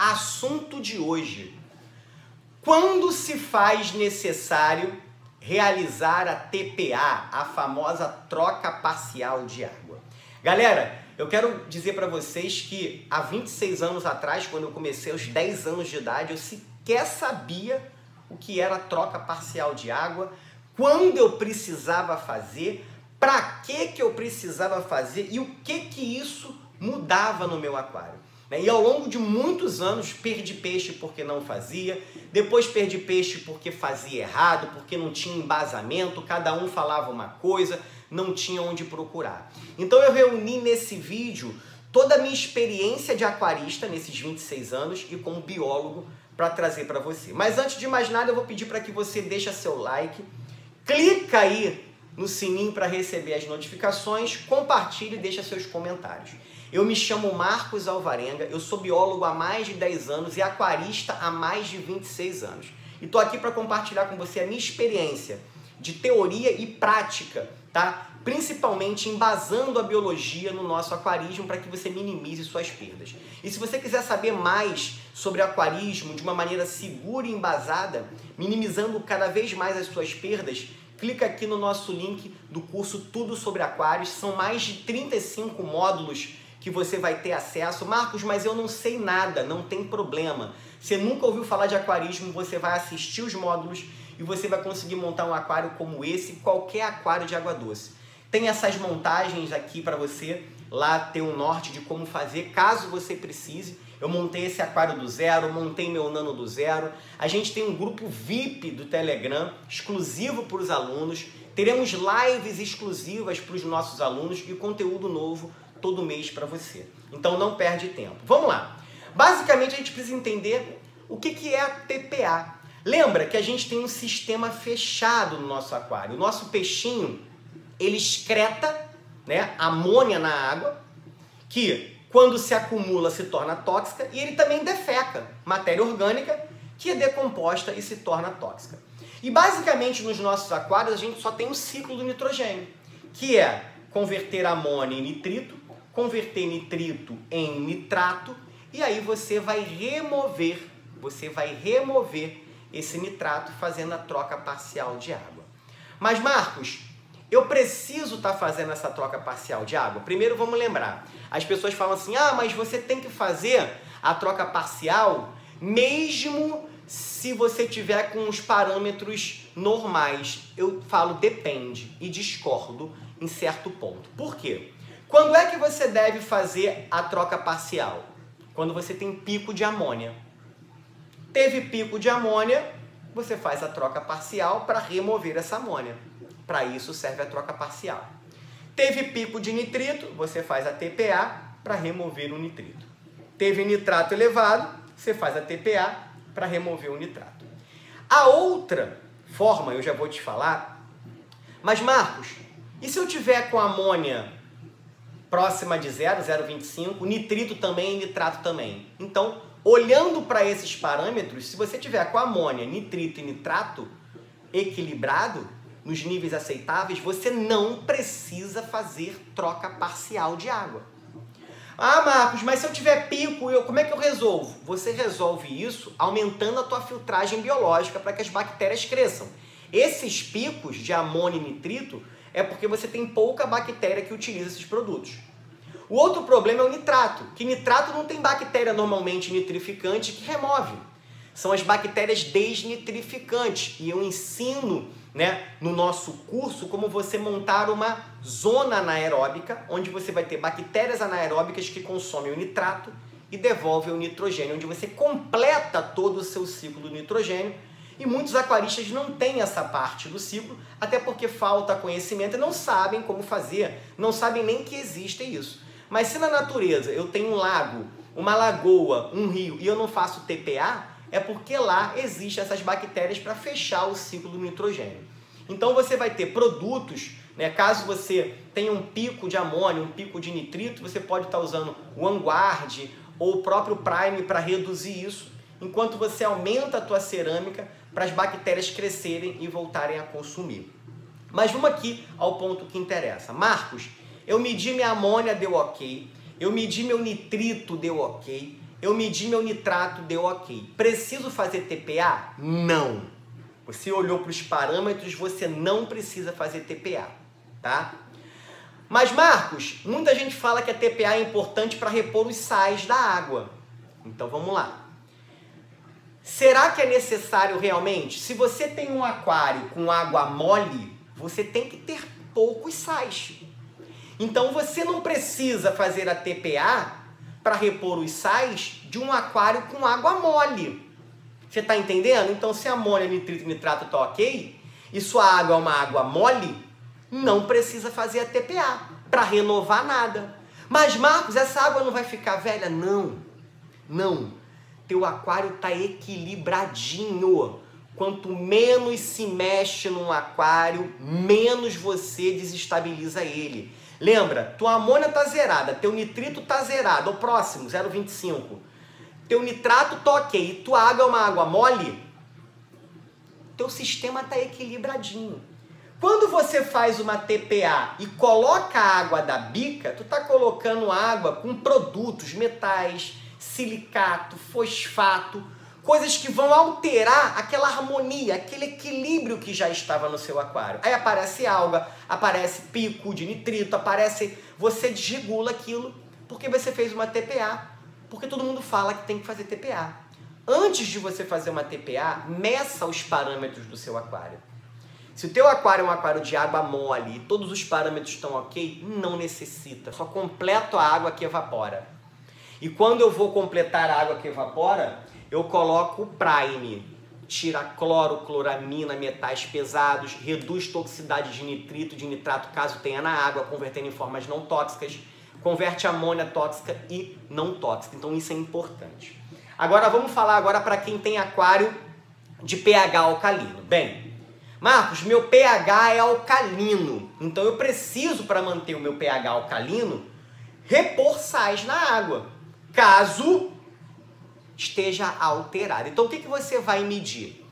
assunto de hoje. Quando se faz necessário realizar a TPA, a famosa troca parcial de água? Galera, eu quero dizer para vocês que há 26 anos atrás, quando eu comecei aos 10 anos de idade, eu sequer sabia o que era troca parcial de água, quando eu precisava fazer, para que que eu precisava fazer e o que que isso mudava no meu aquário. E ao longo de muitos anos perdi peixe porque não fazia, depois perdi peixe porque fazia errado, porque não tinha embasamento, cada um falava uma coisa, não tinha onde procurar. Então eu reuni nesse vídeo toda a minha experiência de aquarista nesses 26 anos e como biólogo para trazer para você. Mas antes de mais nada, eu vou pedir para que você deixe seu like, clica aí no sininho para receber as notificações, compartilhe e deixa seus comentários. Eu me chamo Marcos Alvarenga, eu sou biólogo há mais de 10 anos e aquarista há mais de 26 anos. E estou aqui para compartilhar com você a minha experiência de teoria e prática, tá? Principalmente embasando a biologia no nosso aquarismo para que você minimize suas perdas. E se você quiser saber mais sobre aquarismo de uma maneira segura e embasada, minimizando cada vez mais as suas perdas, clica aqui no nosso link do curso Tudo sobre Aquários. São mais de 35 módulos que você vai ter acesso. Marcos, mas eu não sei nada, não tem problema. Você nunca ouviu falar de aquarismo, você vai assistir os módulos e você vai conseguir montar um aquário como esse, qualquer aquário de água doce. Tem essas montagens aqui para você, lá ter um norte de como fazer, caso você precise. Eu montei esse aquário do zero, montei meu nano do zero. A gente tem um grupo VIP do Telegram, exclusivo para os alunos. Teremos lives exclusivas para os nossos alunos e conteúdo novo todo mês para você. Então não perde tempo. Vamos lá. Basicamente a gente precisa entender o que, que é a TPA. Lembra que a gente tem um sistema fechado no nosso aquário. O nosso peixinho, ele excreta né, amônia na água, que quando se acumula se torna tóxica, e ele também defeca matéria orgânica que é decomposta e se torna tóxica. E basicamente nos nossos aquários a gente só tem um ciclo do nitrogênio, que é converter amônia em nitrito, converter nitrito em nitrato e aí você vai remover, você vai remover esse nitrato fazendo a troca parcial de água. Mas Marcos, eu preciso estar tá fazendo essa troca parcial de água? Primeiro vamos lembrar, as pessoas falam assim, ah, mas você tem que fazer a troca parcial mesmo se você tiver com os parâmetros normais. Eu falo depende e discordo em certo ponto. Por quê? Quando é que você deve fazer a troca parcial? Quando você tem pico de amônia. Teve pico de amônia, você faz a troca parcial para remover essa amônia. Para isso serve a troca parcial. Teve pico de nitrito, você faz a TPA para remover o nitrito. Teve nitrato elevado, você faz a TPA para remover o nitrato. A outra forma, eu já vou te falar, mas Marcos, e se eu tiver com amônia próxima de 0, 0,25, nitrito também e nitrato também. Então, olhando para esses parâmetros, se você tiver com amônia, nitrito e nitrato equilibrado, nos níveis aceitáveis, você não precisa fazer troca parcial de água. Ah, Marcos, mas se eu tiver pico, eu, como é que eu resolvo? Você resolve isso aumentando a tua filtragem biológica para que as bactérias cresçam. Esses picos de amônia e nitrito é porque você tem pouca bactéria que utiliza esses produtos. O outro problema é o nitrato, que nitrato não tem bactéria normalmente nitrificante que remove. São as bactérias desnitrificantes. E eu ensino né, no nosso curso como você montar uma zona anaeróbica, onde você vai ter bactérias anaeróbicas que consomem o nitrato e devolvem o nitrogênio, onde você completa todo o seu ciclo do nitrogênio e muitos aquaristas não têm essa parte do ciclo, até porque falta conhecimento e não sabem como fazer, não sabem nem que existe isso. Mas se na natureza eu tenho um lago, uma lagoa, um rio e eu não faço TPA, é porque lá existem essas bactérias para fechar o ciclo do nitrogênio. Então você vai ter produtos, né, caso você tenha um pico de amônio, um pico de nitrito, você pode estar usando o Vanguard ou o próprio Prime para reduzir isso, enquanto você aumenta a tua cerâmica para as bactérias crescerem e voltarem a consumir. Mas vamos aqui ao ponto que interessa. Marcos, eu medi minha amônia, deu ok. Eu medi meu nitrito, deu ok. eu medi meu nitrato, deu ok. Preciso fazer TPA? Não. Você olhou para os parâmetros, você não precisa fazer TPA, tá? Mas, Marcos, muita gente fala que a TPA é importante para repor os sais da água. Então, vamos lá. Será que é necessário realmente? Se você tem um aquário com água mole, você tem que ter poucos sais. Então, você não precisa fazer a TPA para repor os sais de um aquário com água mole. Você está entendendo? Então, se amônia, nitrito e nitrato está ok, e sua água é uma água mole, não precisa fazer a TPA para renovar nada. Mas, Marcos, essa água não vai ficar velha? Não, não. Teu aquário está equilibradinho. Quanto menos se mexe num aquário, menos você desestabiliza ele. Lembra, tua amônia tá zerada, teu nitrito tá zerado, o próximo, 0,25. Teu nitrato tá ok, tua água é uma água mole, teu sistema tá equilibradinho. Quando você faz uma TPA e coloca a água da bica, tu tá colocando água com produtos, metais, silicato, fosfato, coisas que vão alterar aquela harmonia, aquele equilíbrio que já estava no seu aquário. Aí aparece alga, aparece pico de nitrito, aparece. Você desregula aquilo porque você fez uma TPA. Porque todo mundo fala que tem que fazer TPA. Antes de você fazer uma TPA, meça os parâmetros do seu aquário. Se o teu aquário é um aquário de água mole e todos os parâmetros estão ok, não necessita. Só completo a água que evapora. E quando eu vou completar a água que evapora, eu coloco o Prime, tira cloro, cloramina, metais pesados, reduz toxicidade de nitrito, de nitrato, caso tenha na água, convertendo em formas não tóxicas, converte amônia tóxica e não tóxica. Então isso é importante. Agora vamos falar agora para quem tem aquário de pH alcalino. Bem, Marcos, meu pH é alcalino, então eu preciso para manter o meu pH alcalino repor sais na água. Caso esteja alterada. Então o que, que você vai medir?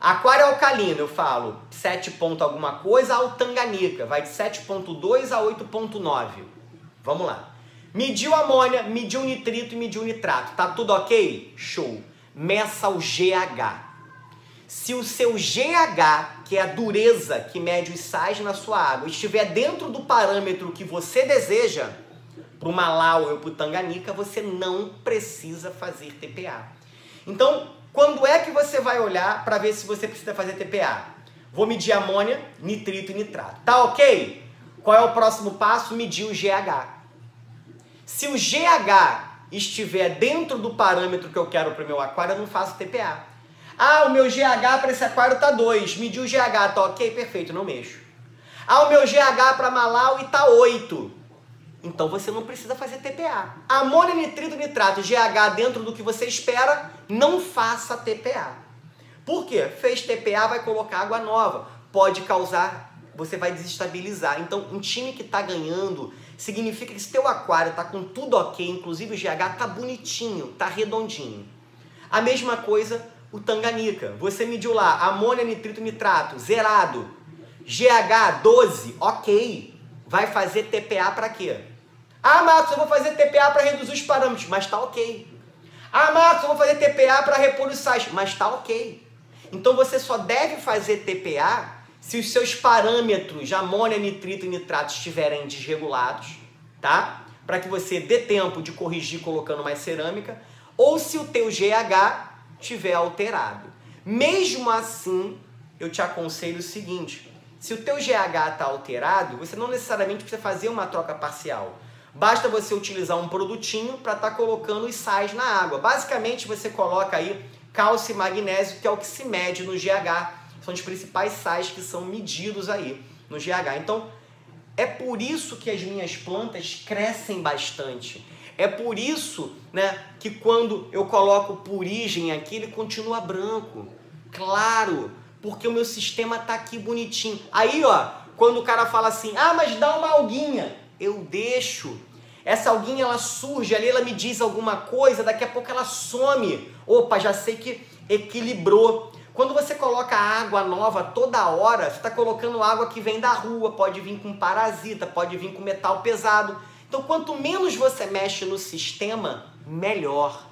Aquário alcalino, eu falo 7 ponto alguma coisa, ao Tanganica, vai de 7.2 a 8.9. Vamos lá. Mediu amônia, mediu nitrito e mediu nitrato. Tá tudo ok? Show. Meça o GH. Se o seu GH, que é a dureza que mede os sais na sua água, estiver dentro do parâmetro que você deseja, para o Malau ou para o Tanganica, você não precisa fazer TPA. Então, quando é que você vai olhar para ver se você precisa fazer TPA? Vou medir amônia, nitrito e nitrato. Tá ok? Qual é o próximo passo? Medir o GH. Se o GH estiver dentro do parâmetro que eu quero para o meu aquário, eu não faço TPA. Ah, o meu GH para esse aquário tá 2. Medir o GH, tá ok? Perfeito, não mexo. Ah, o meu GH para Malau e tá 8. Então você não precisa fazer TPA. Amônia, nitrito, nitrato, GH dentro do que você espera, não faça TPA. Por quê? Fez TPA, vai colocar água nova. Pode causar, você vai desestabilizar. Então, um time que está ganhando significa que se teu aquário está com tudo ok, inclusive o GH está bonitinho, está redondinho. A mesma coisa o Tanganica. Você mediu lá amônia, nitrito, nitrato, zerado. GH 12, ok. Vai fazer TPA para quê? Ah, Marcos, eu vou fazer TPA para reduzir os parâmetros, mas está ok. Ah, Marcos, eu vou fazer TPA para repor os sais, mas está ok. Então você só deve fazer TPA se os seus parâmetros de amônia, nitrito e nitrato estiverem desregulados, tá? Para que você dê tempo de corrigir colocando mais cerâmica, ou se o teu GH estiver alterado. Mesmo assim, eu te aconselho o seguinte: se o teu GH está alterado, você não necessariamente precisa fazer uma troca parcial. Basta você utilizar um produtinho para estar tá colocando os sais na água. Basicamente, você coloca aí cálcio e magnésio, que é o que se mede no GH. São os principais sais que são medidos aí no GH. Então, é por isso que as minhas plantas crescem bastante. É por isso, né, que quando eu coloco purigem aqui, ele continua branco. Claro, porque o meu sistema tá aqui bonitinho. Aí, ó, quando o cara fala assim: "Ah, mas dá uma alguinha" eu deixo. Essa alguinha ela surge ali, ela me diz alguma coisa, daqui a pouco ela some. Opa, já sei que equilibrou. Quando você coloca água nova toda hora, você está colocando água que vem da rua, pode vir com parasita, pode vir com metal pesado. Então, quanto menos você mexe no sistema, melhor.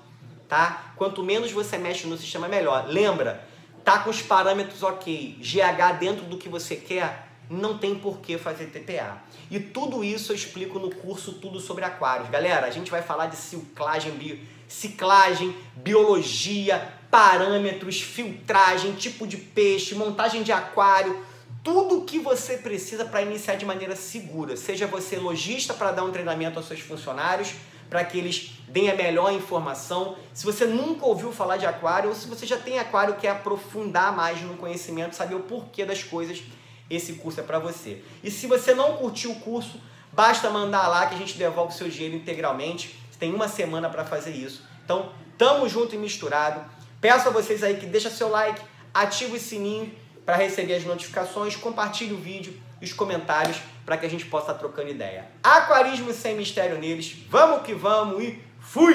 tá? Quanto menos você mexe no sistema, melhor. Lembra, tá com os parâmetros ok, GH dentro do que você quer, não tem por que fazer TPA. E tudo isso eu explico no curso Tudo sobre Aquários. Galera, a gente vai falar de ciclagem, bio, ciclagem, biologia, parâmetros, filtragem, tipo de peixe, montagem de aquário, tudo que você precisa para iniciar de maneira segura. Seja você lojista para dar um treinamento aos seus funcionários, para que eles deem a melhor informação. Se você nunca ouviu falar de aquário, ou se você já tem aquário quer aprofundar mais no conhecimento, saber o porquê das coisas, esse curso é para você. E se você não curtiu o curso, basta mandar lá que a gente devolve o seu dinheiro integralmente. Você tem uma semana para fazer isso. Então, tamo junto e misturado. Peço a vocês aí que deixa seu like, ative o sininho para receber as notificações, compartilhe o vídeo e os comentários para que a gente possa estar trocando ideia. Aquarismo sem mistério neles. Vamos que vamos e fui!